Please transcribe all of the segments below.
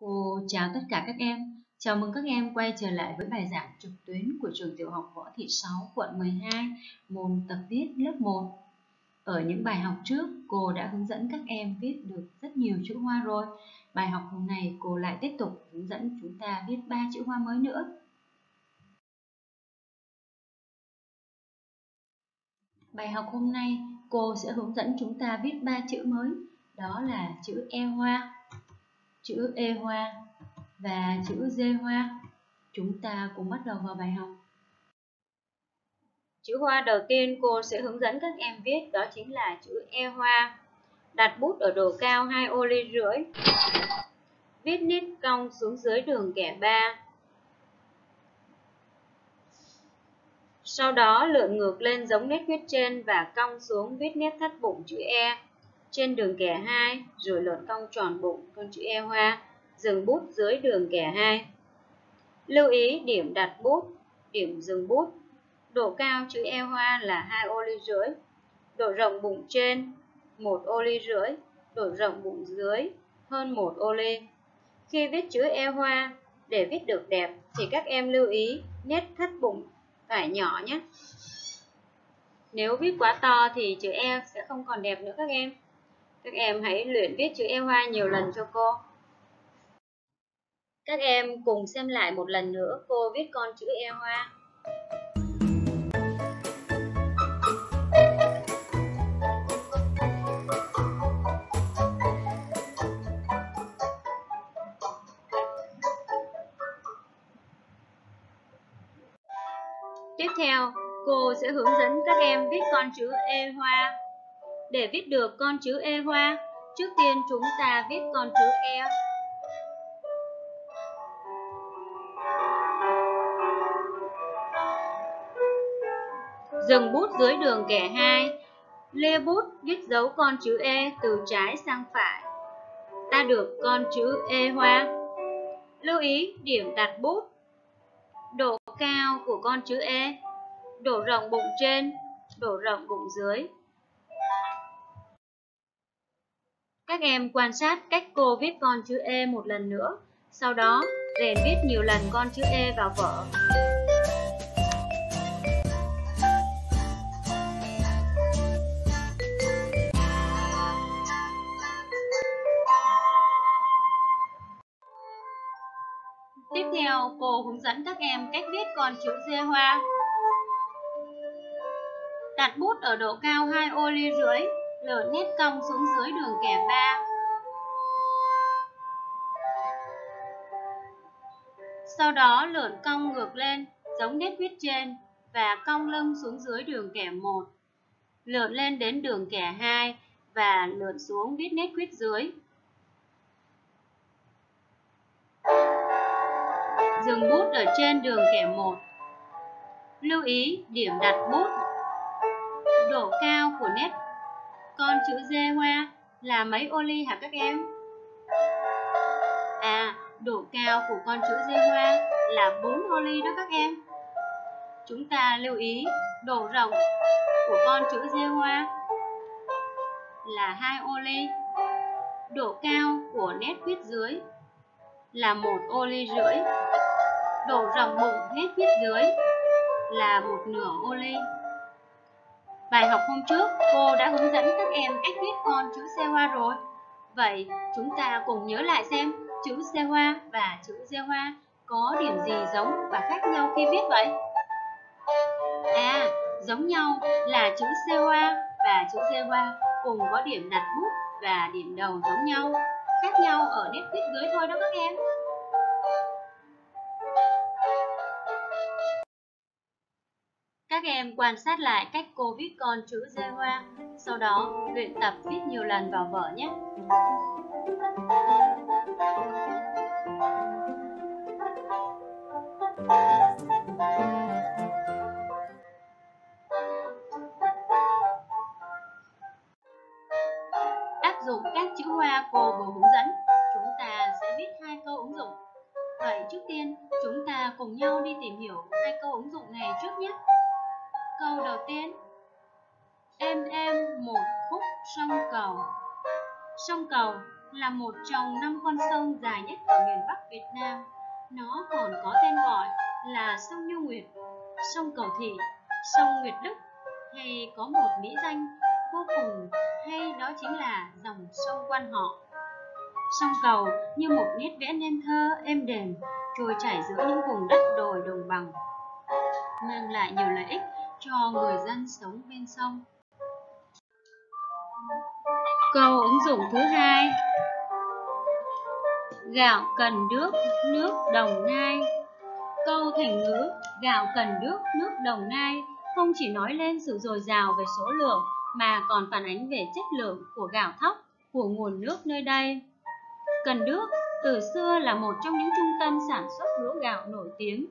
Cô chào tất cả các em. Chào mừng các em quay trở lại với bài giảng trực tuyến của trường tiểu học Võ Thị Sáu, quận 12, môn tập viết lớp 1. Ở những bài học trước, cô đã hướng dẫn các em viết được rất nhiều chữ hoa rồi. Bài học hôm nay cô lại tiếp tục hướng dẫn chúng ta viết ba chữ hoa mới nữa. Bài học hôm nay cô sẽ hướng dẫn chúng ta viết ba chữ mới, đó là chữ E hoa, chữ E hoa và chữ D hoa. Chúng ta cùng bắt đầu vào bài học. Chữ hoa đầu tiên cô sẽ hướng dẫn các em viết đó chính là chữ E hoa. Đặt bút ở độ cao 2 ô ly rưỡi. Viết nét cong xuống dưới đường kẻ 3. Sau đó lượn ngược lên giống nét viết trên và cong xuống viết nét thắt bụng chữ E trên đường kẻ 2 rồi lượn cong tròn bụng con chữ E hoa, dừng bút dưới đường kẻ 2. Lưu ý điểm đặt bút, điểm dừng bút. Độ cao chữ E hoa là 2 ô ly rưỡi. Độ rộng bụng trên 1 ô ly rưỡi, độ rộng bụng dưới hơn 1 ô ly. Khi viết chữ E hoa, để viết được đẹp thì các em lưu ý nét thắt bụng phải nhỏ nhé. Nếu viết quá to thì chữ E sẽ không còn đẹp nữa các em. Các em hãy luyện viết chữ E hoa nhiều lần cho cô. Các em cùng xem lại một lần nữa cô viết con chữ E hoa. Tiếp theo, cô sẽ hướng dẫn các em viết con chữ E hoa. Để viết được con chữ E hoa, trước tiên chúng ta viết con chữ E. Dừng bút dưới đường kẻ 2, lê bút viết dấu con chữ E từ trái sang phải. Ta được con chữ E hoa. Lưu ý điểm đặt bút. Độ cao của con chữ E, độ rộng bụng trên, độ rộng bụng dưới. Các em quan sát cách cô viết con chữ E một lần nữa, sau đó rèn viết nhiều lần con chữ E vào vở. Tiếp theo, cô hướng dẫn các em cách viết con chữ dê hoa. Đặt bút ở độ cao 2 ô ly rưỡi, lượn nét cong xuống dưới đường kẻ 3. Sau đó lượn cong ngược lên, giống nét viết trên, và cong lưng xuống dưới đường kẻ 1. Lượn lên đến đường kẻ 2 và lượn xuống viết nét viết dưới. Dừng bút ở trên đường kẻ 1. Lưu ý điểm đặt bút, độ cao của nét con chữ D hoa là mấy ô ly hả các em? À, độ cao của con chữ D hoa là 4 ô ly đó các em. Chúng ta lưu ý độ rộng của con chữ D hoa là 2 ô ly. Độ cao của nét viết dưới là một ô ly rưỡi. Độ rộng bụng nét viết dưới là một nửa ô ly. Bài học hôm trước, cô đã hướng dẫn các em cách viết con chữ xe hoa rồi. Vậy, chúng ta cùng nhớ lại xem chữ xe hoa và chữ xe hoa có điểm gì giống và khác nhau khi viết vậy? À, giống nhau là chữ xe hoa và chữ xe hoa cùng có điểm đặt bút và điểm đầu giống nhau, khác nhau ở nét viết dưới thôi đó các em. Các em quan sát lại cách cô viết con chữ D hoa, sau đó luyện tập viết nhiều lần vào vở nhé. Câu đầu tiên Êm êm một khúc sông cầu Sông cầu là một trong năm con sông dài nhất ở miền Bắc Việt Nam. Nó còn có tên gọi là sông Như Nguyệt, sông Cầu Thị, sông Nguyệt Đức hay có một mỹ danh vô cùng hay đó chính là dòng sông quan họ. Sông Cầu như một nét vẽ nên thơ êm đềm trôi chảy giữa những vùng đất đồi đồng bằng, mang lại nhiều lợi ích cho người dân sống bên sông. Câu ứng dụng thứ hai Gạo cần nước, nước đồng nai Câu thành ngữ gạo cần nước, nước đồng nai không chỉ nói lên sự dồi dào về số lượng mà còn phản ánh về chất lượng của gạo thóc, của nguồn nước nơi đây. Cần Đước từ xưa là một trong những trung tâm sản xuất lúa gạo nổi tiếng.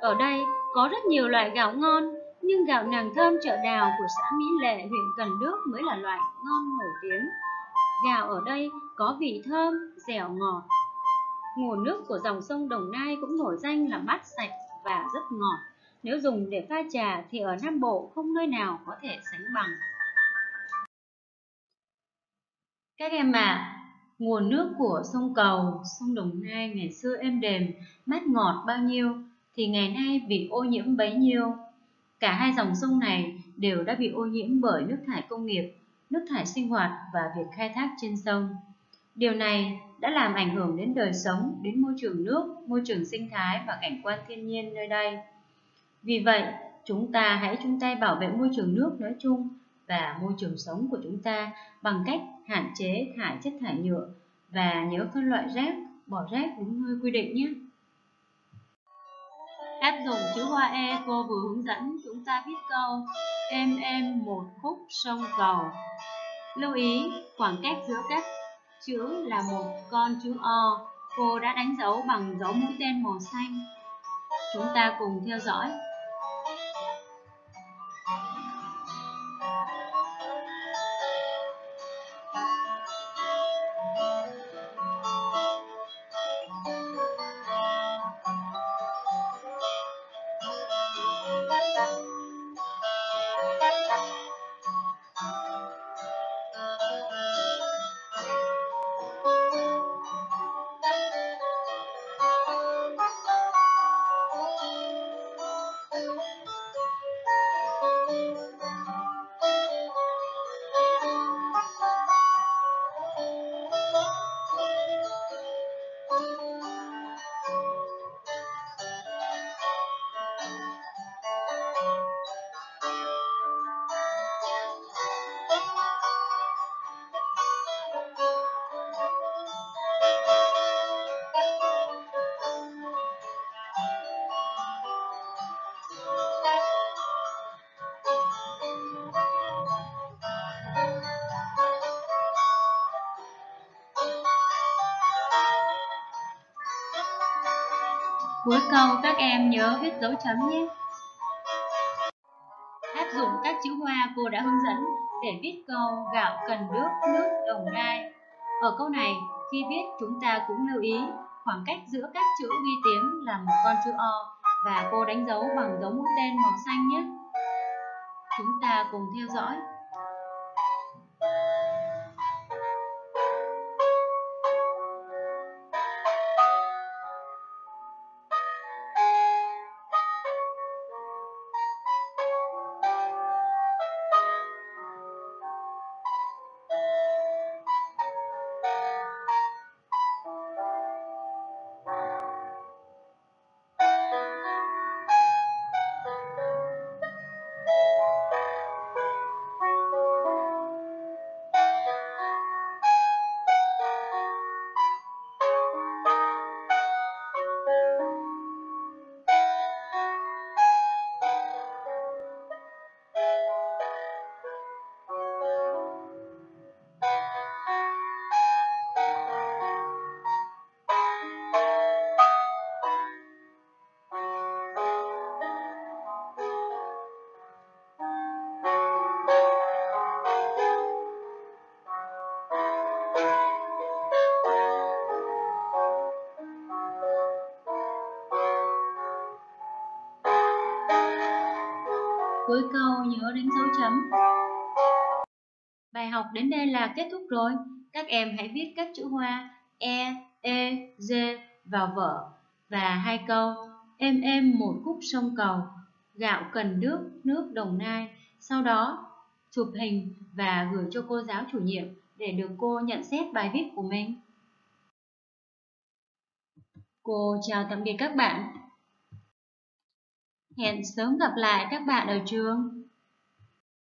Ở đây có rất nhiều loại gạo ngon, nhưng gạo nàng thơm chợ đào của xã Mỹ Lệ, huyện Cần Đước mới là loại ngon nổi tiếng. Gạo ở đây có vị thơm, dẻo ngọt. Nguồn nước của dòng sông Đồng Nai cũng nổi danh là mát sạch và rất ngọt. Nếu dùng để pha trà thì ở Nam Bộ không nơi nào có thể sánh bằng. Các em ạ, à, nguồn nước của sông Cầu, sông Đồng Nai ngày xưa êm đềm, mát ngọt bao nhiêu thì ngày nay bị ô nhiễm bấy nhiêu. Cả hai dòng sông này đều đã bị ô nhiễm bởi nước thải công nghiệp, nước thải sinh hoạt và việc khai thác trên sông. Điều này đã làm ảnh hưởng đến đời sống, đến môi trường nước, môi trường sinh thái và cảnh quan thiên nhiên nơi đây. Vì vậy, chúng ta hãy chung tay bảo vệ môi trường nước nói chung và môi trường sống của chúng ta bằng cách hạn chế thải chất thải nhựa và nhớ phân loại rác, bỏ rác đúng nơi quy định nhé. Áp dụng chữ hoa E cô vừa hướng dẫn chúng ta viết câu Em em một khúc sông cầu. Lưu ý, khoảng cách giữa các chữ là một con chữ O. Cô đã đánh dấu bằng dấu mũi tên màu xanh. Chúng ta cùng theo dõi. Cuối câu các em nhớ viết dấu chấm nhé. Áp dụng các chữ hoa cô đã hướng dẫn để viết câu gạo cần nước, nước đồng nai. Ở câu này, khi viết chúng ta cũng lưu ý khoảng cách giữa các chữ ghi tiếng là một con chữ O và cô đánh dấu bằng dấu mũi tên màu xanh nhé. Chúng ta cùng theo dõi. Cuối câu nhớ đánh dấu chấm. Bài học đến đây là kết thúc rồi. các em hãy viết các chữ hoa E, E, D vào vở và hai câu êm êm một khúc sông cầu, gạo cần nước, nước đồng nai. Sau đó chụp hình và gửi cho cô giáo chủ nhiệm để được cô nhận xét bài viết của mình. Cô chào tạm biệt các bạn. Hẹn sớm gặp lại các bạn ở trường.